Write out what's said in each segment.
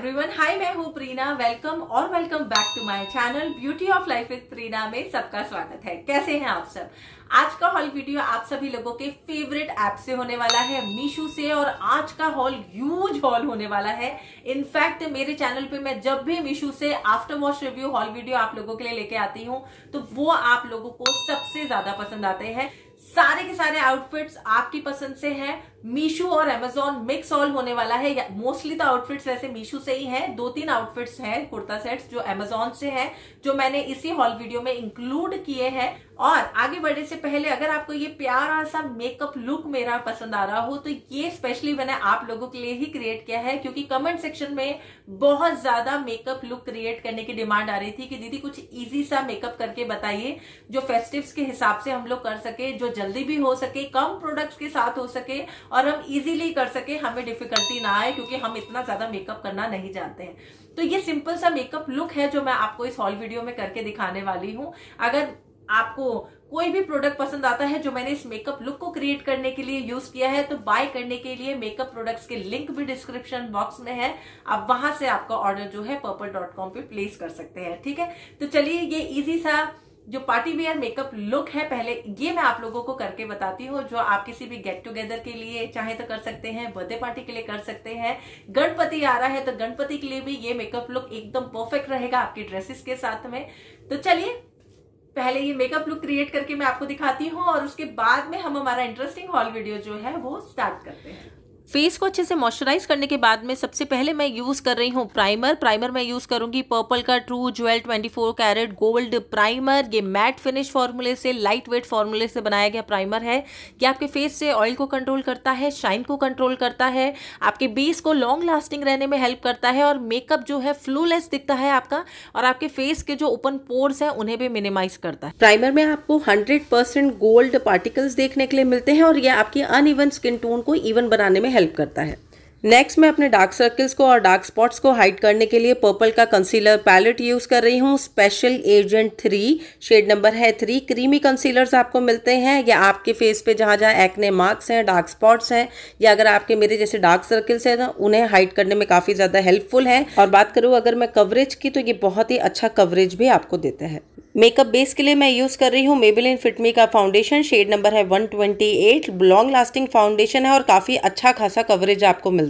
Everyone hi मैं हूँ Preena. Welcome और welcome back to my channel beauty of life with Prina में सबका स्वागत है. कैसे हैं आप सब? आज का हॉल वीडियो आप सभी लोगों के फेवरेट ऐप से होने वाला है मीशू से, और आज का हॉल ह्यूज हॉल होने वाला है. इनफैक्ट मेरे चैनल पे मैं जब भी मीशू से after wash review haul video आप लोगों के लिए लेके आती हूँ तो वो आप लोगों को सबसे ज़्यादा पसंद आते हैं. सारे के सारे आउटफिट्स आपकी पसंद से हैं। मीशो और अमेजोन मिक्स ऑल होने वाला है। मोस्टली तो आउटफिट्स वैसे मीशो से ही हैं। दो तीन आउटफिट्स हैं, कुर्ता सेट्स जो अमेजोन से हैं, जो मैंने इसी हॉल वीडियो में इंक्लूड किए हैं। और आगे बढ़ने से पहले अगर आपको ये प्यारा सा मेकअप लुक मेरा पसंद आ रहा हो तो ये स्पेशली मैंने आप लोगों के लिए ही क्रिएट किया है, क्योंकि कमेंट सेक्शन में बहुत ज़्यादा मेकअप लुक क्रिएट करने की डिमांड आ रही थी कि दीदी कुछ इजी सा मेकअप करके बताइए, जो फेस्टिव्स के हिसाब से हम लोग कर सके, जो जल्दी भी हो सके, कम प्रोडक्ट्स के साथ हो सके, और हम इजीली कर सके, हमें डिफिकल्टी ना आए, क्योंकि हम इतना ज़्यादा मेकअप करना नहीं जानते हैं। तो ये सिंपल सा मेकअप लुक है, जो मैं आपको इस हॉल वीडियो में करके दिखाने वाली हूँ। अगर आपको कोई भी प्रोडक्ट पसंद आता है जो मैंने इस मेकअप लुक को क्रिएट करने के लिए यूज़ किया है तो बाय करने के लिए मेकअप प्रोडक्ट्स के लिंक भी डिस्क्रिप्शन बॉक्स में है। आप वहाँ से आपका ऑर्डर जो है पर्पल डॉट कॉम पे प्लेस कर सकते हैं, ठीक है? तो चलिए ये इजी सा जो पार्टी वेयर मेकअप लुक है, पहले ये मैं आप लोगों को करके बताती हूँ, जो आप किसी भी गेट टुगेदर के लिए चाहे तो कर सकते हैं बर्थडे पार्टी के लिए कर सकते हैं। गणपति आ रहा है तो गणपति के लिए भी ये मेकअप लुक एकदम परफेक्ट रहेगा आपकी ड्रेसेस के साथ में। तो चलिए पहले ये मेकअप लुक क्रिएट करके मैं आपको दिखाती हूँ और उसके बाद में हम हमारा इंटरेस्टिंग हॉल वीडियो जो है वो स्टार्ट करते हैं। फेस को अच्छे से मॉइस्चराइज करने के बाद में सबसे पहले मैं यूज़ कर रही हूँ प्राइमर प्राइमर मैं यूज़ करूँगी पर्पल का true jewel 24 carat gold primer ये मैट फिनिश फॉर्मूले से लाइट वेट फॉर्मूले से बनाया गया प्राइमर है। ये आपके फेस से ऑयल को कंट्रोल करता है शाइन को कंट्रोल करता है। आपके बेस को लॉन्ग लास्टिंग रहने में हेल्प करता है और मेकअप जो है फ्लूलेस दिखता है आपका और आपके फेस के जो ओपन पोर्स है, उन्हें भी मिनिमाइज करता है। प्राइमर में आपको हंड्रेड गोल्ड पार्टिकल्स देखने के लिए मिलते हैं और ये आपकी अनइवन स्किन टोन को इवन बनाने में हेल्प करता है। नेक्स्ट मैं अपने डार्क सर्कल्स को और डार्क स्पॉट्स को हाइड करने के लिए पर्पल का कंसीलर पैलेट यूज़ कर रही हूँ। Special agent three shade number है थ्री क्रीमी कंसीलर्स आपको मिलते हैं या आपके फेस पे जहाँ जहाँ एक्ने मार्क्स हैं डार्क स्पॉट्स हैं, या अगर आपके मेरे जैसे डार्क सर्कल्स हैं तो उन्हें हाइड करने में काफ़ी ज़्यादा हेल्पफुल है। और बात करूँ अगर मैं कवरेज की तो ये बहुत ही अच्छा कवरेज भी आपको देता है। मेकअप बेस के लिए मैं यूज़ कर रही हूँ मेबिलिन फिटमी का फाउंडेशन शेड नंबर है 128 लॉन्ग लास्टिंग फाउंडेशन है और काफ़ी अच्छा खासा कवरेज आपको मिलता है।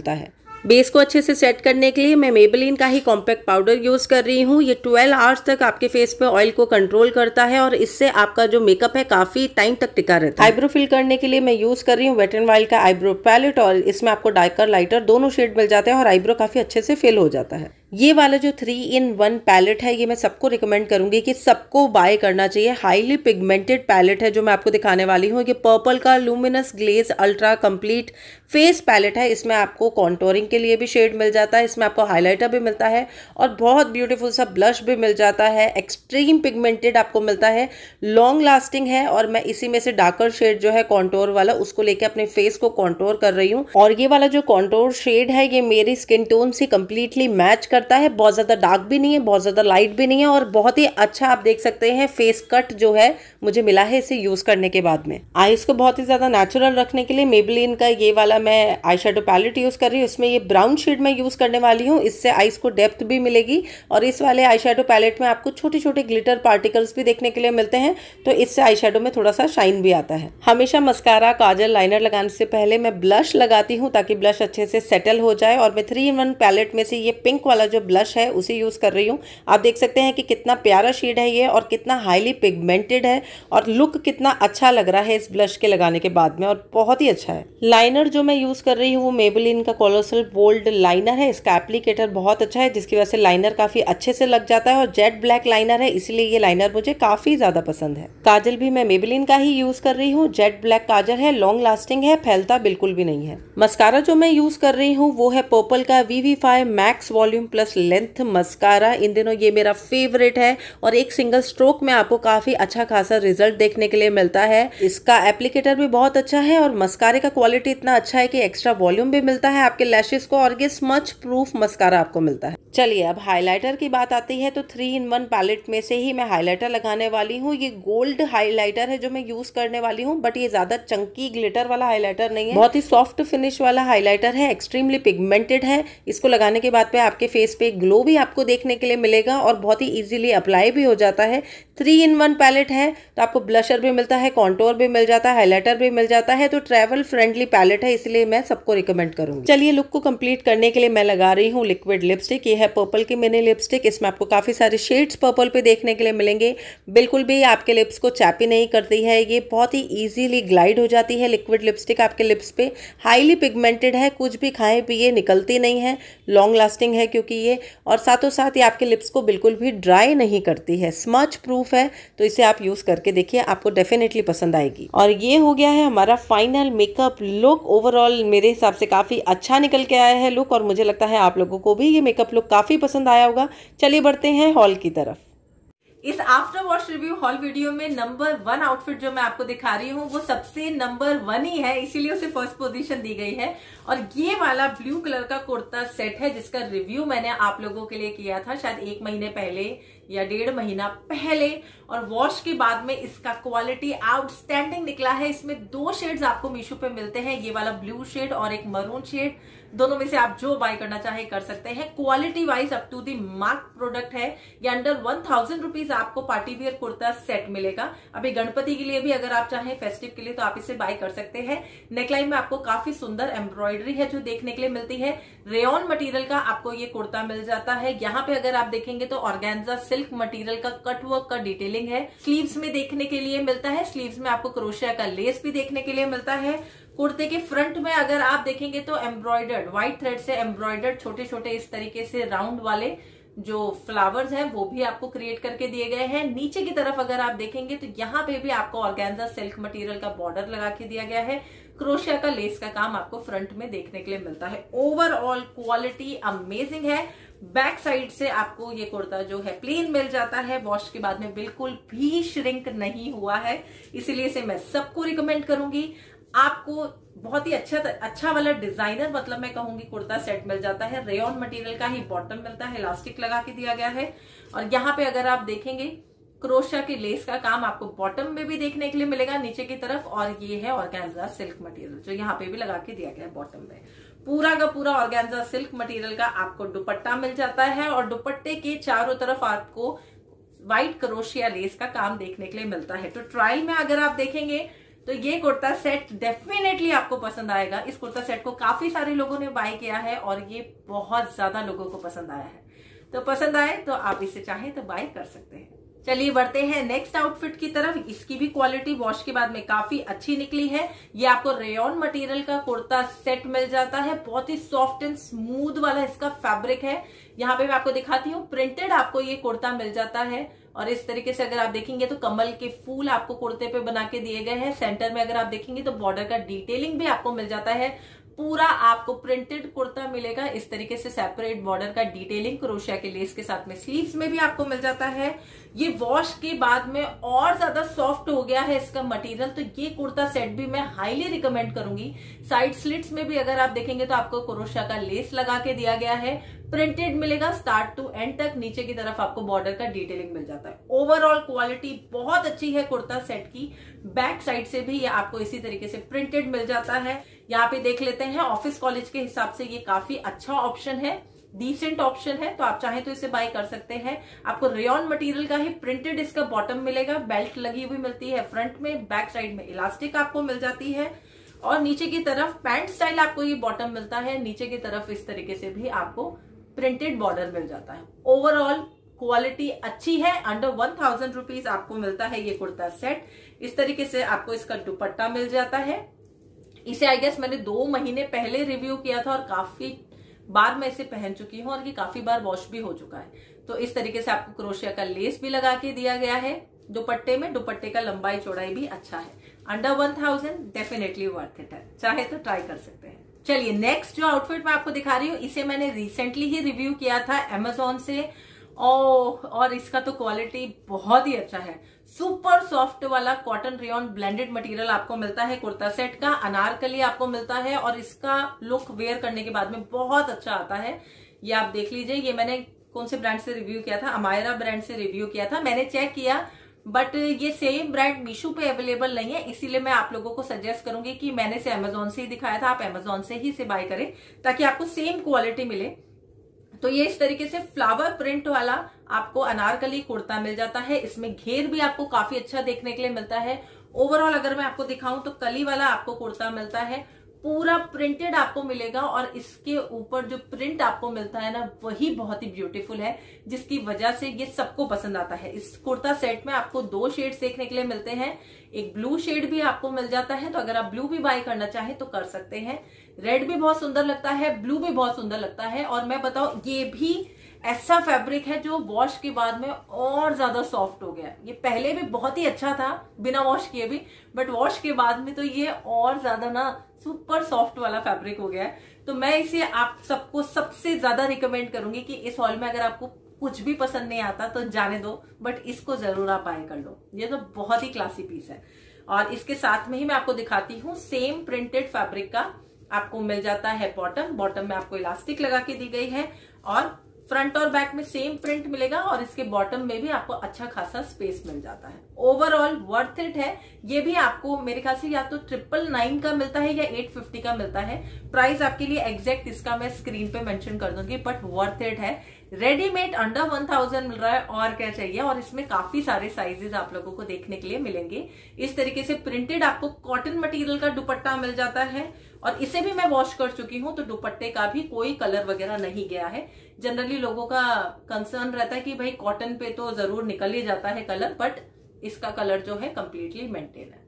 बेस को अच्छे से सेट करने के लिए मैं मेबलिन का ही कॉम्पैक्ट पाउडर यूज़ कर रही हूँ। ये 12 आवर्स तक आपके फेस पे ऑयल को कंट्रोल करता है और इससे आपका जो मेकअप है काफ़ी टाइम तक टिका रहता है। आईब्रो फिल करने के लिए मैं यूज़ कर रही हूँ वेट एंड वाइल्ड का आईब्रो पैलेट और इसमें आपको डार्कर लाइटर दोनों शेड मिल जाते हैं और आईब्रो काफ़ी अच्छे से फिल हो जाता है। ये वाला जो थ्री इन वन पैलेट है, ये मैं सबको रिकमेंड करूँगी कि सबको बाय करना चाहिए। हाईली पिगमेंटेड पैलेट है जो मैं आपको दिखाने वाली हूँ। ये पर्पल का luminous glaze ultra complete face palette है। इसमें आपको कॉन्टोरिंग के लिए भी शेड मिल जाता है। इसमें आपको हाईलाइटर भी मिलता है और बहुत ब्यूटीफुल सा ब्लश भी मिल जाता है। एक्सट्रीम पिगमेंटेड आपको मिलता है। लॉन्ग लास्टिंग है और मैं इसी में से डार्कर शेड जो है कॉन्टोर वाला, उसको लेके अपने फेस को कॉन्टोर कर रही हूँ। और ये वाला जो कॉन्टोर शेड है, ये मेरी स्किन टोन से कम्प्लीटली मैच कर करता है, बहुत ज़्यादा डार्क भी नहीं है, बहुत ज़्यादा लाइट भी नहीं है और बहुत ही अच्छा आप देख सकते हैं फेस कट जो है, मुझे मिला है इसे यूज़ करने के बाद में। आईज को बहुत ही ज़्यादा नेचुरल रखने के लिए मेबलिन का ये वाला मैं आई पैलेट यूज़ कर रही हूँ इसमें ये ब्राउन शेड में यूज़ करने वाली हूँ, इससे आईज को डेप्थ भी मिलेगी और इस वाले आई पैलेट में आपको छोटे छोटे ग्लिटर पार्टिकल्स भी देखने के लिए मिलते हैं तो इससे आई में थोड़ा सा शाइन भी आता है। हमेशा मस्कारा काजल लाइनर लगाने से पहले मैं ब्लश लगाती हूँ, ताकि ब्लश अच्छे से सेटल हो जाए और मैं थ्री इन वन पैलेट में से ये पिंक वाला जो ब्लश है, उसे यूज़ कर रही हूँ। आप देख सकते हैं कि कितना प्यारा शेड है ये और कितना हाईली पिगमेंटेड है और लुक कितना अच्छा लग रहा है इस ब्लश के लगाने के बाद में और बहुत ही अच्छा है। लाइनर जो मैं यूज़ कर रही हूँ, वो मेबलिन का कोलोसल बोल्ड लाइनर है। इसका एप्लीकेटर बहुत अच्छा है, जिसकी वजह से लाइनर काफ़ी अच्छे से लग जाता है और जेट ब्लैक लाइनर है, इसलिए ये लाइनर मुझे काफ़ी ज़्यादा पसंद है। काजल भी मैं मेबलिन का ही यूज़ कर रही हूँ। जेट ब्लैक काजल है लॉन्ग लास्टिंग है, फैलता बिल्कुल भी नहीं है। मस्कारा जो मैं यूज़ कर रही हूँ, वो है पर्पल का V V five max volume plus plus length mascara इन दिनों ये मेरा फेवरेट है और एक सिंगल स्ट्रोक में आपको काफ़ी अच्छा खासा रिज़ल्ट देखने के लिए मिलता है। इसका एप्लीकेटर भी बहुत अच्छा है और मस्कारे का क्वालिटी इतना अच्छा है कि एक्स्ट्रा वॉल्यूम भी मिलता है आपके लैशेस को और ये स्मच प्रूफ मस्कारा आपको मिलता है। चलिए अब हाइलाइटर की बात आती है तो थ्री इन वन पैलेट में से ही मैं हाइलाइटर लगाने वाली हूँ। ये गोल्ड हाइलाइटर है जो मैं यूज़ करने वाली हूँ बट ये ज़्यादा चंकी ग्लिटर वाला हाइलाइटर नहीं है। बहुत ही सॉफ्ट फिनिश वाला हाइलाइटर है एक्सट्रीमली पिगमेंटेड है। इसको लगाने के बाद पे आपके फेस पे ग्लो भी आपको देखने के लिए मिलेगा और बहुत ही इजीली अप्लाई भी हो जाता है। थ्री इन वन पैलेट है तो आपको ब्लशर भी मिलता है कॉन्टोर भी मिल जाता है हाईलाइटर भी मिल जाता है तो ट्रेवल फ्रेंडली पैलेट है, इसलिए मैं सबको रिकमेंड करूँगी। चलिए लुक को कंप्लीट करने के लिए मैं लगा रही हूँ लिक्विड लिपस्टिक ये है पर्पल की मिनी लिपस्टिक इसमें आपको काफ़ी सारे शेड्स पर्पल पे देखने के लिए मिलेंगे। बिल्कुल भी आपके लिप्स को चैपी नहीं करती है। ये बहुत ही ईजिली ग्लाइड हो जाती है लिक्विड लिपस्टिक आपके लिप्स पे। हाईली पिगमेंटेड है, कुछ भी खाए, पिए, निकलती नहीं है। लॉन्ग लास्टिंग है, क्योंकि ये और साथों साथ ये आपके लिप्स को बिल्कुल भी ड्राई नहीं करती है। स्मच प्रूफ है तो इसे आप यूज़ करके देखिए, आपको डेफिनेटली पसंद आएगी। और ये हो गया है हमारा फाइनल मेकअप लुक ओवरऑल मेरे हिसाब से काफ़ी अच्छा निकल के आया है लुक और मुझे लगता है आप लोगों को भी ये मेकअप लुक काफ़ी पसंद आया होगा। चलिए बढ़ते हैं हॉल की तरफ़। इस after wash review haul video में नंबर वन आउटफिट जो मैं आपको दिखा रही हूँ, वो सबसे नंबर वन ही है, इसीलिए उसे फ़र्स्ट पोजीशन दी गई है। और ये वाला ब्लू कलर का कुर्ता सेट है, जिसका रिव्यू मैंने आप लोगों के लिए किया था शायद एक महीने पहले या डेढ़ महीना पहले। और वॉश के बाद में इसका क्वालिटी आउटस्टैंडिंग निकला है। इसमें दो शेड्स आपको मीशो पे मिलते हैं, ये वाला ब्लू शेड और एक मरून शेड दोनों में से आप जो बाय करना चाहे कर सकते हैं। Quality wise up to the mark product है। ये अंडर वन थाउज़ेंड रुपीज़ आपको पार्टी वियर कुर्ता सेट मिलेगा। अभी गणपति के लिए भी अगर आप चाहें फेस्टिव के लिए तो आप इसे बाय कर सकते हैं। नेकलाइन में आपको काफ़ी सुंदर एम्ब्रॉयडरी है जो देखने के लिए मिलती है। रेन मटीरियल का आपको ये कुर्ता मिल जाता है। यहाँ पे अगर आप देखेंगे तो ऑर्गेन्जा सिल्क मटीरियल का कट वर्क का डिटेलिंग है। स्लीव्स में देखने के लिए मिलता है। स्लीव्स में आपको क्रोशिया का लेस भी देखने के लिए मिलता है। कुर्ते के फ्रंट में अगर आप देखेंगे तो एम्ब्रॉयडर्ड व्हाइट थ्रेड से एम्ब्रॉयडर्ड छोटे छोटे इस तरीके से राउंड वाले जो फ्लावर्स हैं, वो भी आपको क्रिएट करके दिए गए हैं। नीचे की तरफ़ अगर आप देखेंगे तो यहाँ पे भी आपको ऑर्गेन्जा सिल्क मटेरियल का बॉर्डर लगा के दिया गया है। क्रोशिया का लेस का काम आपको फ्रंट में देखने के लिए मिलता है। ओवरऑल क्वालिटी अमेजिंग है। बैक साइड से आपको ये कुर्ता जो है प्लेन मिल जाता है। वॉश के बाद में बिल्कुल भी श्रिंक नहीं हुआ है। इसीलिए इसे मैं सबको रिकमेंड करूँगी। आपको बहुत ही अच्छा अच्छा वाला डिज़ाइनर मतलब मैं कहूँगी कुर्ता सेट मिल जाता है। रेन मटेरियल का ही बॉटम मिलता है इलास्टिक लगा के दिया गया है। और यहाँ पे अगर आप देखेंगे क्रोशा के लेस का काम आपको बॉटम में भी देखने के लिए मिलेगा, नीचे की तरफ़। और ये है ऑर्गेन्जा सिल्क मटेरियल जो यहाँ पे भी लगा के दिया गया है बॉटम में। पूरा का पूरा ऑर्गेन्जा सिल्क मटेरियल का आपको दुपट्टा मिल जाता है। और दुपट्टे के चारों तरफ़ आपको व्हाइट क्रोशिया लेस का काम देखने के लिए मिलता है। तो ट्रायल में अगर आप देखेंगे तो ये कुर्ता सेट डेफिनेटली आपको पसंद आएगा। इस कुर्ता सेट को काफ़ी सारे लोगों ने बाय किया है और ये बहुत ज़्यादा लोगों को पसंद आया है। तो पसंद आए तो आप इसे चाहें तो बाय कर सकते हैं। चलिए बढ़ते हैं नेक्स्ट आउटफिट की तरफ़। इसकी भी क्वालिटी वॉश के बाद में काफ़ी अच्छी निकली है। ये आपको रेयन मटेरियल का कुर्ता सेट मिल जाता है। बहुत ही सॉफ्ट एंड स्मूथ वाला इसका फैब्रिक है। यहाँ पे मैं आपको दिखाती हूँ। प्रिंटेड आपको ये कुर्ता मिल जाता है। और इस तरीके से अगर आप देखेंगे तो कमल के फूल आपको कुर्ते पे बना के दिए गए हैं। सेंटर में अगर आप देखेंगे तो बॉर्डर का डिटेलिंग भी आपको मिल जाता है। पूरा आपको प्रिंटेड कुर्ता मिलेगा। इस तरीके से सेपरेट बॉर्डर का डिटेलिंग क्रोशिया के लेस के साथ में स्लीव्स में भी आपको मिल जाता है। ये वॉश के बाद में और ज़्यादा सॉफ्ट हो गया है इसका मटेरियल तो ये कुर्ता सेट भी मैं हाईली रिकमेंड करूँगी। साइड स्लिट्स में भी अगर आप देखेंगे तो आपको क्रोशिया का लेस लगा के दिया गया है। प्रिंटेड मिलेगा स्टार्ट टू एंड तक, नीचे की तरफ़ आपको बॉर्डर का डिटेलिंग मिल जाता है। ओवरऑल क्वालिटी बहुत अच्छी है कुर्ता सेट की। बैक साइड से भी ये आपको इसी तरीके से प्रिंटेड मिल जाता है। यहाँ पे देख लेते हैं ऑफ़िस कॉलेज के हिसाब से ये काफ़ी अच्छा ऑप्शन है। डिसेंट ऑप्शन है तो आप चाहें तो इसे बाय कर सकते हैं। आपको रेन मटेरियल का ही प्रिंटेड इसका बॉटम मिलेगा। बेल्ट लगी हुई मिलती है फ्रंट में बैक साइड में इलास्टिक आपको मिल जाती है। और नीचे की तरफ़ पैंट स्टाइल आपको ये बॉटम मिलता है। नीचे की तरफ़ इस तरीके से भी आपको प्रिंटेड बॉर्डर मिल जाता है। ओवरऑल क्वालिटी अच्छी है अंडर वन थाउज़ेंड रुपीज़ आपको मिलता है ये कुर्ता सेट इस तरीके से आपको इसका दुपट्टा मिल जाता है। इसे आई गेस मैंने दो महीने पहले रिव्यू किया था और काफ़ी बार मैं इसे पहन चुकी हूँ और ये काफ़ी बार वॉश भी हो चुका है। तो इस तरीके से आपको क्रोशिया का लेस भी लगा के दिया गया है। दुपट्टे में, दुपट्टे का लंबाई चौड़ाई भी अच्छा है। Under one thousand definitely worth it है। चाहे तो ट्राई कर सकते हैं। चलिए नेक्स्ट जो आउटफिट मैं आपको दिखा रही हूँ इसे मैंने रिसेंटली ही रिव्यू किया था एमेजोन से। ओ, और इसका तो क्वालिटी बहुत ही अच्छा है। सुपर सॉफ्ट वाला कॉटन रियोन ब्लेंडेड मटेरियल आपको मिलता है कुर्ता सेट का अनारकली आपको मिलता है और इसका लुक वेयर करने के बाद में बहुत अच्छा आता है। ये आप देख लीजिए ये मैंने कौन से ब्रांड से रिव्यू किया था? अमायरा ब्रांड से रिव्यू किया था। मैंने चेक किया बट ये सेम ब्रांड मीशो पे अवेलेबल नहीं है, इसीलिए मैं आप लोगों को सजेस्ट करूँगी कि मैंने इसे अमेजोन से ही दिखाया था, आप अमेजोन से ही इसे बाय करें, ताकि आपको सेम क्वालिटी मिले। तो ये इस तरीके से फ्लावर प्रिंट वाला आपको अनारकली कुर्ता मिल जाता है, इसमें घेर भी आपको काफ़ी अच्छा देखने के लिए मिलता है। ओवरऑल अगर मैं आपको दिखाऊँ तो कली वाला आपको कुर्ता मिलता है पूरा प्रिंटेड आपको मिलेगा और इसके ऊपर जो प्रिंट आपको मिलता है ना, वही बहुत ही ब्यूटीफुल है, जिसकी वजह से ये सबको पसंद आता है। इस कुर्ता सेट में आपको दो शेड्स देखने के लिए मिलते हैं। एक ब्लू शेड भी आपको मिल जाता है तो अगर आप ब्लू भी बाय करना चाहें तो कर सकते हैं। रेड भी बहुत सुंदर लगता है ब्लू भी बहुत सुंदर लगता है, और मैं बताऊ, ये भी ऐसा फैब्रिक है जो वॉश के बाद में और ज़्यादा सॉफ्ट हो गया ये पहले भी बहुत ही अच्छा था, बिना वॉश किए भी बट वॉश के बाद में तो ये और ज़्यादा ना सुपर सॉफ्ट वाला फैब्रिक हो गया है। तो मैं इसे आप सबको सबसे ज़्यादा रिकमेंड करूँगी कि इस हॉल में अगर आपको कुछ भी पसंद नहीं आता तो जाने दो बट इसको ज़रूर आप बाय कर लो। ये तो बहुत ही क्लासी पीस है। और इसके साथ में ही मैं आपको दिखाती हूँ सेम प्रिंटेड फैब्रिक का आपको मिल जाता है बॉटम बॉटम में आपको इलास्टिक लगा के दी गई है और फ्रंट और बैक में सेम प्रिंट मिलेगा और इसके बॉटम में भी आपको अच्छा खासा स्पेस मिल जाता है। ओवरऑल वर्थ इट है। ये भी आपको मेरे ख्याल से या तो ट्रिपल नाइन का मिलता है या एट फिफ्टी का मिलता है। प्राइस आपके लिए एग्जैक्ट इसका मैं स्क्रीन पे मेंशन कर दूँगी बट वर्थ इट है। रेडीमेड अंडर वन थाउज़ेंड मिल रहा है और क्या चाहिए? और इसमें काफ़ी सारे साइजेस आप लोगों को देखने के लिए मिलेंगे। इस तरीके से प्रिंटेड आपको कॉटन मटेरियल का दुपट्टा मिल जाता है। और इसे भी मैं वॉश कर चुकी हूँ तो दुपट्टे का भी कोई कलर वगैरह नहीं गया है। जनरली लोगों का कंसर्न रहता है कि भाई कॉटन पे तो ज़रूर निकल ही जाता है कलर बट इसका कलर जो है कंप्लीटली मेंटेन है।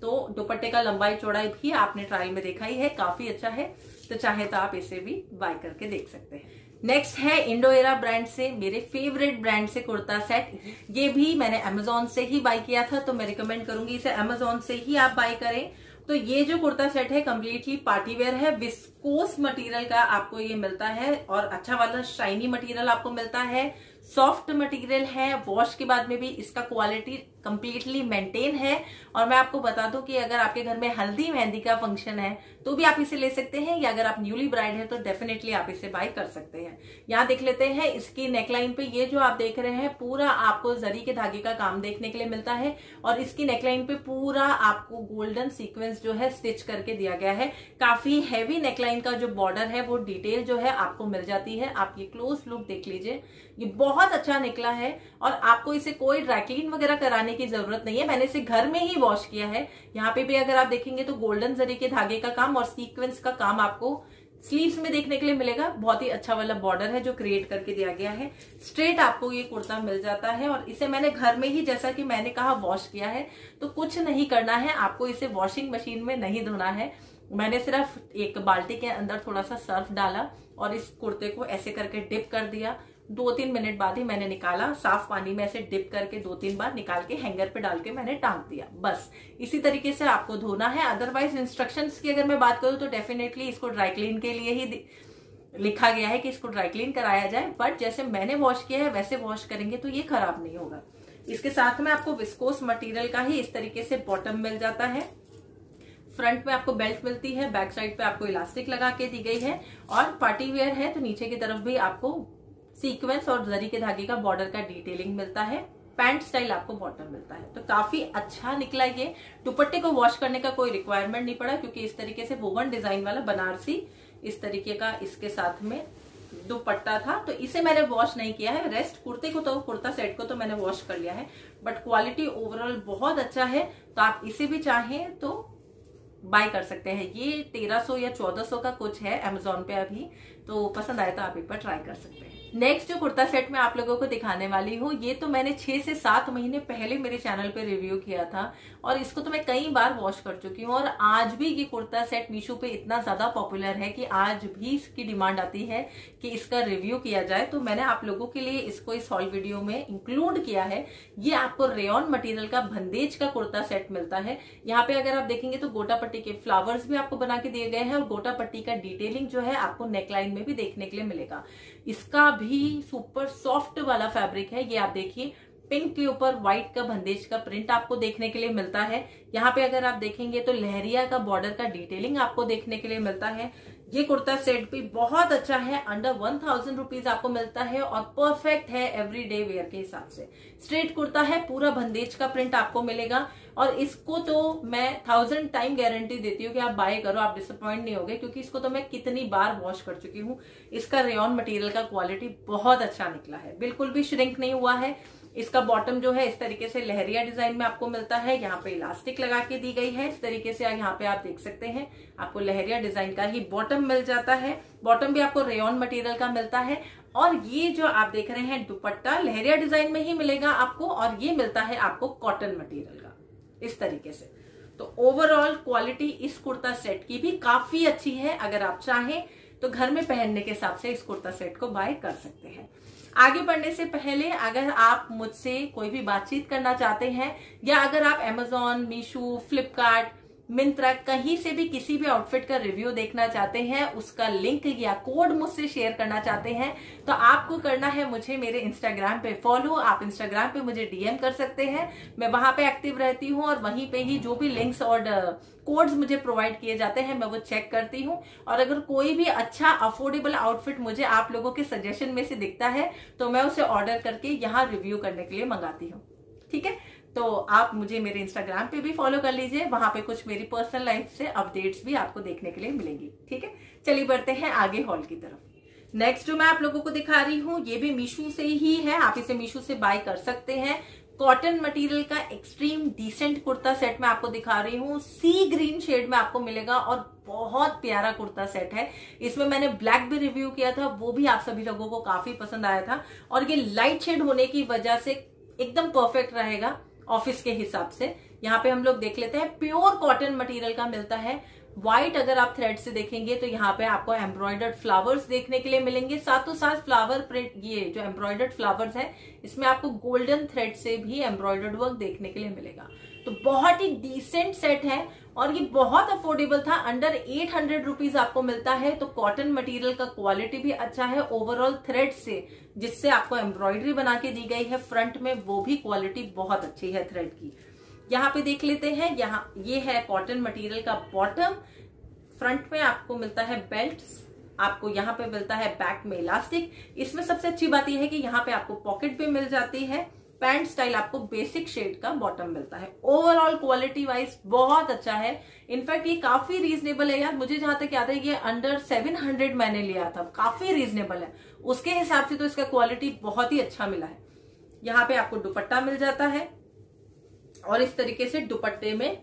तो दुपट्टे का लंबाई चौड़ाई भी आपने ट्रायल में देखा ही है, काफ़ी अच्छा है। तो चाहे तो आप इसे भी बाय करके देख सकते हैं। नेक्स्ट है इंडोएरा ब्रांड से, मेरे फेवरेट ब्रांड से कुर्ता सेट ये भी मैंने अमेजोन से ही बाय किया था तो मैं रिकमेंड करूँगी इसे अमेजोन से ही आप बाय करें। तो ये जो कुर्ता सेट है कम्प्लीटली पार्टीवेयर है विस्कोस मटेरियल का आपको ये मिलता है और अच्छा वाला शाइनी मटेरियल आपको मिलता है। सॉफ्ट मटेरियल है वॉश के बाद में भी इसका क्वालिटी कंप्लीटली मेंटेन है। और मैं आपको बता दूँ कि अगर आपके घर में हल्दी मेहंदी का फ़ंक्शन है तो भी आप इसे ले सकते हैं, या अगर आप न्यूली ब्राइड है तो डेफिनेटली आप इसे बाय कर सकते हैं। यहाँ देख लेते हैं, इसकी नेकलाइन पे ये जो आप देख रहे हैं, पूरा आपको जरी के धागे का काम देखने के लिए मिलता है, और इसकी नेकलाइन पे पूरा आपको गोल्डन सीक्वेंस जो है स्टिच करके दिया गया है। काफ़ी हैवी नेकलाइन का जो बॉर्डर है, वो डिटेल जो है, आपको मिल जाती है। आप ये क्लोज लुक देख लीजिए। ये बहुत अच्छा निकला है, और आपको इसे कोई ड्राइक्लीन वगैरह कराने की ज़रूरत नहीं है। मैंने इसे घर में ही वॉश किया है। यहाँ पे भी अगर आप देखेंगे तो गोल्डन जरी के धागे का काम और सीक्वेंस का काम आपको स्लीव्स में देखने के लिए मिलेगा। बहुत ही अच्छा वाला बॉर्डर है जो क्रिएट करके दिया गया है। स्ट्रेट आपको ये कुर्ता मिल जाता है और इसे मैंने घर में ही, जैसा कि मैंने कहा वॉश किया है। तो कुछ नहीं करना है। आपको इसे वॉशिंग मशीन में नहीं धोना है। मैंने सिर्फ़ एक बाल्टी के अंदर थोड़ा सा सर्फ डाला और इस कुर्ते को ऐसे करके डिप कर दिया। दो तीन मिनट बाद ही मैंने निकाला, साफ़ पानी में ऐसे डिप करके दो तीन बार निकाल के हैंगर पे डाल के मैंने टांग दिया, बस। इसी तरीके से आपको धोना है अदरवाइज़ इंस्ट्रक्शंस की अगर मैं बात करूँ तो डेफिनेटली इसको ड्राई क्लीन के लिए ही लिखा गया है कि इसको ड्राई क्लीन कराया जाए बट जैसे मैंने वॉश किया है, वैसे वॉश करेंगे तो ये खराब नहीं होगा। इसके साथ में आपको विस्कोस मटेरियल का ही इस तरीके से बॉटम मिल जाता है। फ्रंट में आपको बेल्ट मिलती है, बैक साइड पे आपको इलास्टिक लगा के दी गई है, और पार्टी वेयर है तो नीचे की तरफ़ भी आपको सीक्वेंस और जरी के धागे का बॉर्डर का डिटेलिंग मिलता है, पैंट स्टाइल आपको बॉटम मिलता है। तो काफ़ी अच्छा निकला ये। दुपट्टे को वॉश करने का कोई रिक्वायरमेंट नहीं पड़ा, क्योंकि इस तरीके से वोवन डिज़ाइन वाला बनारसी इस तरीके का इसके साथ में दुपट्टा था। तो इसे मैंने वॉश नहीं किया है। रेस्ट कुर्ते को तो कुर्ता सेट को तो मैंने वॉश कर लिया है। बट क्वालिटी ओवरऑल बहुत अच्छा है। तो आप इसे भी चाहें तो बाय कर सकते हैं। ये 1300 या 1400 का कुछ है अमेजोन पे अभी। तो पसंद आए तो आप एक बार ट्राई कर सकते हैं। नेक्स्ट जो कुर्ता सेट मैं आप लोगों को दिखाने वाली हूँ, ये तो मैंने छह से सात महीने पहले मेरे चैनल पे रिव्यू किया था। और इसको तो मैं कई बार वॉश कर चुकी हूँ और आज भी ये कुर्ता सेट मीशो पे इतना ज़्यादा पॉपुलर है कि आज भी इसकी डिमांड आती है कि इसका रिव्यू किया जाए। तो मैंने आप लोगों के लिए इसको इस हॉल वीडियो में इंक्लूड किया है। ये आपको रेयन मटेरियल का बंदेज का कुर्ता सेट मिलता है। यहाँ पे अगर आप देखेंगे तो गोटा पट्टी के फ्लावर्स भी आपको बना के दिए गए हैं और गोटा पट्टी का डिटेलिंग जो है आपको नेकलाइन में भी देखने के लिए मिलेगा। इसका भी सुपर सॉफ्ट वाला फैब्रिक है। ये आप देखिए पिंक के ऊपर व्हाइट का बंदेज का प्रिंट आपको देखने के लिए मिलता है। यहाँ पे अगर आप देखेंगे तो लहरिया का बॉर्डर का डिटेलिंग आपको देखने के लिए मिलता है। ये कुर्ता सेट भी बहुत अच्छा है अंडर वन थाउज़ेंड रुपीज़ आपको मिलता है और परफेक्ट है एवरी डे वेयर के हिसाब से। स्ट्रेट कुर्ता है, पूरा बंदेज का प्रिंट आपको मिलेगा। और इसको तो मैं थाउज़ेंड टाइम गारंटी देती हूँ कि आप बाय करो, आप डिसअपॉइंट नहीं होगे, क्योंकि इसको तो मैं कितनी बार वॉश कर चुकी हूँ। इसका रेन मटेरियल का क्वालिटी बहुत अच्छा निकला है। बिल्कुल भी श्रिंक नहीं हुआ है। इसका बॉटम जो है, इस तरीके से लहरिया डिज़ाइन में आपको मिलता है। यहाँ पे इलास्टिक लगा के दी गई है। इस तरीके से यहाँ पे आप देख सकते हैं, आपको लहरिया डिज़ाइन का ही बॉटम मिल जाता है। बॉटम भी आपको रेयन मटेरियल का मिलता है। और ये जो आप देख रहे हैं, दुपट्टा लहरिया डिज़ाइन में ही मिलेगा आपको और ये मिलता है आपको कॉटन मटेरियल का। इस तरीके से। तो ओवरऑल क्वालिटी इस कुर्ता सेट की भी काफ़ी अच्छी है। अगर आप चाहें तो घर में पहनने के हिसाब से इस कुर्ता सेट को बाय कर सकते हैं। आगे बढ़ने से पहले अगर आप मुझसे कोई भी बातचीत करना चाहते हैं, या अगर आप एमेजोन मीशो फ्लिपकार्ट मिंत्रा, कहीं से भी किसी भी आउटफिट का रिव्यू देखना चाहते हैं, उसका लिंक या कोड मुझसे शेयर करना चाहते हैं तो आपको करना है मुझे मेरे इंस्टाग्राम पे फॉलो आप इंस्टाग्राम पे मुझे डीएम कर सकते हैं। मैं वहाँ पे एक्टिव रहती हूँ और वहीं पे ही जो भी लिंक्स और कोड्स मुझे प्रोवाइड किए जाते हैं, मैं वो चेक करती हूँ। और अगर कोई भी अच्छा अफोर्डेबल आउटफिट मुझे आप लोगों के सजेशन में से दिखता है तो मैं उसे ऑर्डर करके यहाँ रिव्यू करने के लिए मंगाती हूँ। ठीक है? तो आप मुझे मेरे इंस्टाग्राम पे भी फॉलो कर लीजिए। वहाँ पे कुछ मेरी पर्सनल लाइफ से अपडेट्स भी आपको देखने के लिए मिलेंगी। ठीक है? चलिए बढ़ते हैं आगे हॉल की तरफ़। नेक्स्ट जो मैं आप लोगों को दिखा रही हूँ, ये भी मीशू से ही है। आप इसे मीशू से बाय कर सकते हैं। कॉटन मटेरियल का एक्सट्रीम डिसेंट कुर्ता सेट मैं आपको दिखा रही हूँ। सी ग्रीन शेड में आपको मिलेगा और बहुत प्यारा कुर्ता सेट है। इसमें मैंने ब्लैक भी रिव्यू किया था, वो भी आप सभी लोगों को काफ़ी पसंद आया था। और ये लाइट शेड होने की वजह से एकदम परफेक्ट रहेगा। ऑफ़िस के हिसाब से। यहाँ पे हम लोग देख लेते हैं, प्योर कॉटन मटेरियल का मिलता है। व्हाइट अगर आप थ्रेड से देखेंगे तो यहाँ पे आपको एम्ब्रॉयडर्ड फ्लावर्स देखने के लिए मिलेंगे। साथों साथ फ्लावर प्रिंट ये जो एम्ब्रॉयडर्ड फ्लावर्स है, इसमें आपको गोल्डन थ्रेड से भी एम्ब्रॉयडर्ड वर्क देखने के लिए मिलेगा। तो बहुत ही डिसेंट सेट है। और ये बहुत अफोर्डेबल था। अंडर एट हंड्रेड रुपीज़ आपको मिलता है तो कॉटन मटेरियल का क्वालिटी भी अच्छा है ओवरऑल थ्रेड से, जिससे आपको एम्ब्रॉयडरी बना के दी गई है। फ्रंट में वो भी क्वालिटी बहुत अच्छी है थ्रेड की। यहाँ पे देख लेते हैं, यहाँ ये है कॉटन मटेरियल का बॉटम फ्रंट में आपको मिलता है बेल्ट आपको यहाँ पे मिलता है बैक में इलास्टिक इसमें सबसे अच्छी बात यह है कि यहाँ पे आपको पॉकेट भी मिल जाती है। पैंट स्टाइल आपको बेसिक शेड का बॉटम मिलता है। ओवरऑल क्वालिटी वाइज बहुत अच्छा है। इनफैक्ट ये काफ़ी रीजनेबल है यार। मुझे जहाँ तक याद है, ये अंडर सेवन हंड्रेड मैंने लिया था। काफ़ी रीजनेबल है। उसके हिसाब से तो इसका क्वालिटी बहुत ही अच्छा मिला है। यहाँ पे आपको दुपट्टा मिल जाता है। और इस तरीके से दुपट्टे में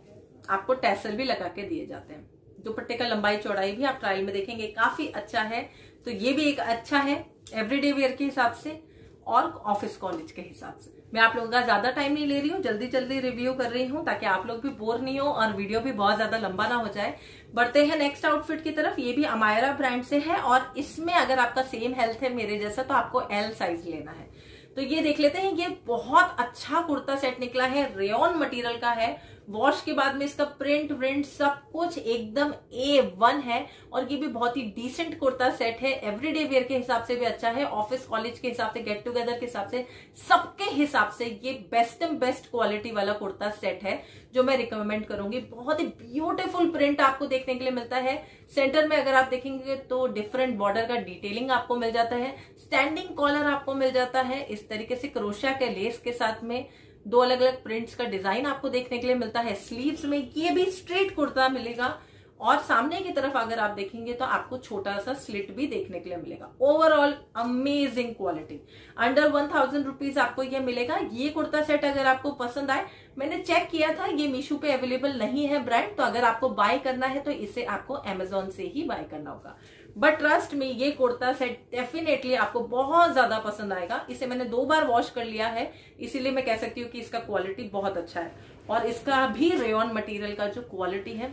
आपको टैसल भी लगा के दिए जाते हैं। दुपट्टे का लंबाई चौड़ाई भी आप ट्रायल में देखेंगे। काफ़ी अच्छा है। तो ये भी एक अच्छा है। एवरीडे वेयर के हिसाब से और ऑफ़िस कॉलेज के हिसाब से। मैं आप लोगों का ज़्यादा टाइम नहीं ले रही हूँ जल्दी जल्दी रिव्यू कर रही हूँ ताकि आप लोग भी बोर नहीं हो और वीडियो भी बहुत ज़्यादा लंबा ना हो जाए। बढ़ते हैं नेक्स्ट आउटफिट की तरफ़, ये भी अमायरा ब्रांड से है और इसमें अगर आपका सेम हेल्थ है मेरे जैसा तो आपको एल साइज़ लेना है। तो ये देख लेते हैं, ये बहुत अच्छा कुर्ता सेट निकला है रेयन मटेरियल का है वॉश के बाद में इसका प्रिंट व्रिंट सब कुछ एकदम ए वन है और ये भी बहुत ही डिसेंट कुर्ता सेट है। एवरीडे वेयर के हिसाब से भी अच्छा है। ऑफ़िस कॉलेज के हिसाब से गेट टुगेदर के हिसाब से, सबके हिसाब से ये बेस्ट एंड बेस्ट क्वालिटी वाला कुर्ता सेट है, जो मैं रिकमेंड करूँगी। बहुत ही ब्यूटीफुल प्रिंट आपको देखने के लिए मिलता है। सेंटर में अगर आप देखेंगे तो डिफरेंट बॉर्डर का डिटेलिंग आपको मिल जाता है। स्टैंडिंग कॉलर आपको मिल जाता है। इस तरीके से क्रोशिया के लेस के साथ में दो अलग अलग प्रिंट्स का डिज़ाइन आपको देखने के लिए मिलता है। स्लीव्स में ये भी स्ट्रेट कुर्ता मिलेगा। और सामने की तरफ़ अगर आप देखेंगे तो आपको छोटा सा स्लिट भी देखने के लिए मिलेगा। Overall amazing quality under one thousand rupees आपको ये मिलेगा। ये कुर्ता सेट अगर आपको पसंद आए, मैंने चेक किया था, ये मीशो पे अवेलेबल नहीं है ब्रांड तो अगर आपको बाय करना है तो इसे आपको एमेजोन से ही बाय करना होगा। बट ट्रस्ट में ये कुर्ता सेट डेफिनेटली आपको बहुत ज़्यादा पसंद आएगा। इसे मैंने दो बार वॉश कर लिया है। इसीलिए मैं कह सकती हूँ कि इसका क्वालिटी बहुत अच्छा है। और इसका भी रेयन मटेरियल का जो क्वालिटी है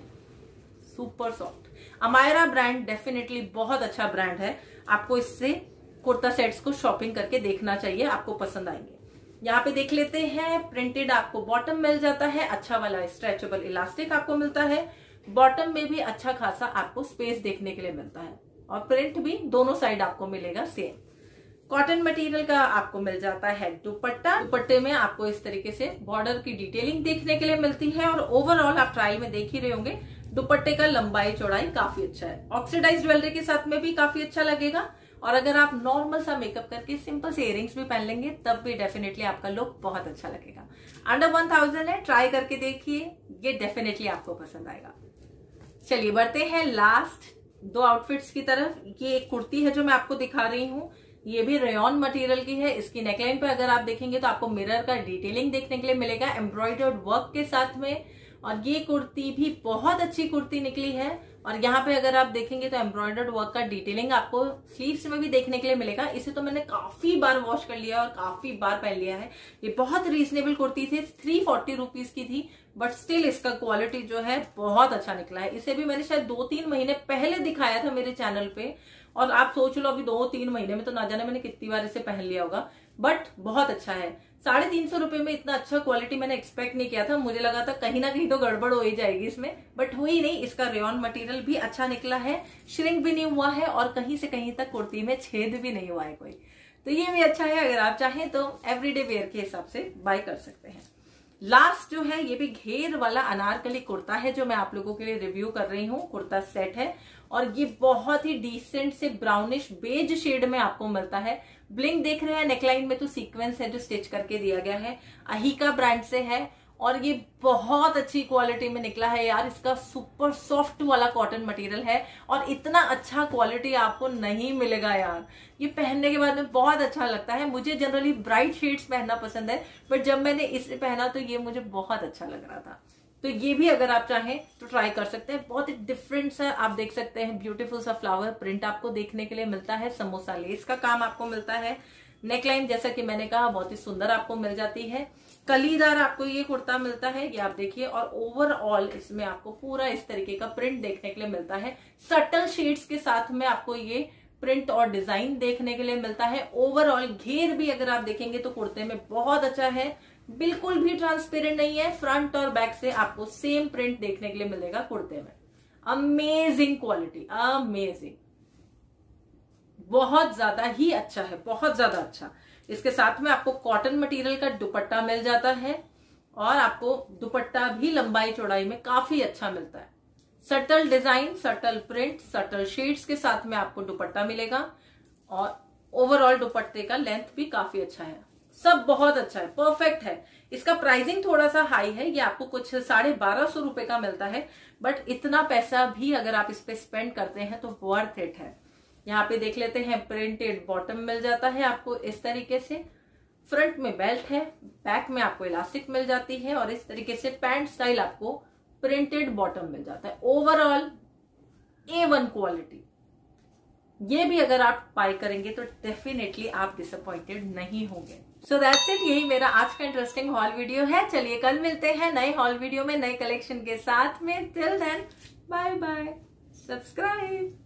super soft Amayra brand definitely बहुत अच्छा ब्रांड है। आपको इससे कुर्ता सेट्स को शॉपिंग करके देखना चाहिए, आपको पसंद आएँगे। यहाँ पे देख लेते हैं प्रिंटेड आपको बॉटम मिल जाता है। अच्छा वाला स्ट्रेचेबल इलास्टिक आपको मिलता है। बॉटम में भी अच्छा खासा आपको स्पेस देखने के लिए मिलता है। और प्रिंट भी दोनों साइड आपको मिलेगा सेम कॉटन मटेरियल का आपको मिल जाता है दुपट्टा. दुपट्टे में आपको इस तरीके से बॉर्डर की डिटेलिंग देखने के लिए मिलती है और ओवरऑल आप ट्रायल में देख ही रहे होंगे, दुपट्टे का लंबाई, चौड़ाई काफ़ी अच्छा है. ऑक्सीडाइज ज्वेलरी के साथ में भी काफ़ी अच्छा लगेगा और अगर आप नॉर्मल सा मेकअप करके सिंपल से इयरिंग्स भी पहन लेंगे, तब भी डेफिनेटली आपका लुक बहुत अच्छा लगेगा. अंडर वन थाउज़ेंड है ट्राई करके देखिए, ये डेफिनेटली आपको पसंद आएगा. चलिए बढ़ते हैं लास्ट दो आउटफिट्स की तरफ़, ये एक कुर्ती है जो मैं आपको दिखा रही हूँ। ये भी रेयन मटेरियल की है। इसकी नेकलाइन पे अगर आप देखेंगे तो आपको मिरर का डिटेलिंग देखने के लिए मिलेगा एम्ब्रॉयडर्ड वर्क के साथ में। और ये कुर्ती भी बहुत अच्छी कुर्ती निकली है। और यहाँ पे अगर आप देखेंगे तो एम्ब्रॉयडर्ड वर्क का डिटेलिंग आपको स्लीव्स में भी देखने के लिए मिलेगा। इसे तो मैंने काफ़ी बार वॉश कर लिया और काफ़ी बार पहन लिया है। ये बहुत रीजनेबल कुर्ती थी थ्री फोर्टी रुपीज़ की थी बट स्टिल इसका क्वालिटी जो है बहुत अच्छा निकला है। इसे भी मैंने शायद दो तीन महीने पहले दिखाया था मेरे चैनल पे। और आप सोच लो, अभी दो तीन महीने में तो ना जाने मैंने कितनी बार इसे पहन लिया होगा बट बहुत अच्छा है। साढ़े तीन सौ रुपए में इतना अच्छा क्वालिटी मैंने एक्सपेक्ट नहीं किया था। मुझे लगा था कहीं ना कहीं तो गड़बड़ हो ही जाएगी इसमें। बट हुई नहीं। इसका रेन मटेरियल भी अच्छा निकला है। श्रिंक भी नहीं हुआ है और कहीं से कहीं तक कुर्ती में छेद भी नहीं हुआ है कोई। तो ये भी अच्छा है। अगर आप चाहें तो एवरीडे वेयर के हिसाब से बाय कर सकते हैं। लास्ट जो है, ये भी घेर वाला अनारकली कुर्ता है जो मैं आप लोगों के लिए रिव्यू कर रही हूँ। कुर्ता सेट है। और ये बहुत ही डिसेंट से ब्राउनिश बेज शेड में आपको मिलता है। ब्लिंक देख रहे हैं नेकलाइन में तो सीक्वेंस है जो स्टिच करके दिया गया है। अहिका ब्रांड से है। और ये बहुत अच्छी क्वालिटी में निकला है यार। इसका सुपर सॉफ्ट वाला कॉटन मटेरियल है और इतना अच्छा क्वालिटी आपको नहीं मिलेगा यार। ये पहनने के बाद में बहुत अच्छा लगता है। मुझे जनरली ब्राइट शेड्स पहनना पसंद है बट जब मैंने इसे पहना तो ये मुझे बहुत अच्छा लग रहा था। तो ये भी अगर आप चाहें तो ट्राई कर सकते हैं। बहुत ही डिफरेंट सा आप देख सकते हैं। ब्यूटीफुल सा फ्लावर प्रिंट आपको देखने के लिए मिलता है। समोसा लेस का काम आपको मिलता है। नेकलाइन, जैसा कि मैंने कहा, बहुत ही सुंदर आपको मिल जाती है। कलीदार आपको ये कुर्ता मिलता है, ये आप देखिए, और ओवरऑल इसमें आपको पूरा इस तरीके का प्रिंट देखने के लिए मिलता है। सटल शेड्स के साथ में आपको ये प्रिंट और डिज़ाइन देखने के लिए मिलता है। ओवरऑल घेर भी अगर आप देखेंगे तो कुर्ते में बहुत अच्छा है। बिल्कुल भी ट्रांसपेरेंट नहीं है फ्रंट और बैक से आपको सेम प्रिंट देखने के लिए मिलेगा कुर्ते में। अमेजिंग क्वालिटी अमेजिंग बहुत ज़्यादा ही अच्छा है, बहुत ज़्यादा अच्छा। इसके साथ में आपको कॉटन मटेरियल का दुपट्टा मिल जाता है और आपको दुपट्टा भी लंबाई चौड़ाई में काफ़ी अच्छा मिलता है। Subtle design subtle print subtle shades के साथ में आपको दुपट्टा मिलेगा और ओवरऑल दुपट्टे का लेंथ भी काफ़ी अच्छा है। सब बहुत अच्छा है परफेक्ट है। इसका प्राइसिंग थोड़ा सा हाई है, ये आपको कुछ साढ़े बारह सौ रुपए का मिलता है बट इतना पैसा भी अगर आप इस पे स्पेंड करते हैं तो वर्थ इट है। यहाँ पे देख लेते हैं प्रिंटेड बॉटम मिल जाता है आपको इस तरीके से। फ्रंट में बेल्ट है बैक में आपको इलास्टिक मिल जाती है और इस तरीके से पैंट स्टाइल आपको प्रिंटेड बॉटम मिल जाता है। ओवरऑल ए वन क्वालिटी ये भी अगर आप बाय करेंगे तो डेफिनेटली आप डिसअपॉइंटेड नहीं होंगे। सो दैट्स इट यही मेरा आज का इंटरेस्टिंग हॉल वीडियो है। चलिए कल मिलते हैं नए हॉल वीडियो में, नए कलेक्शन के साथ में। Till then bye bye subscribe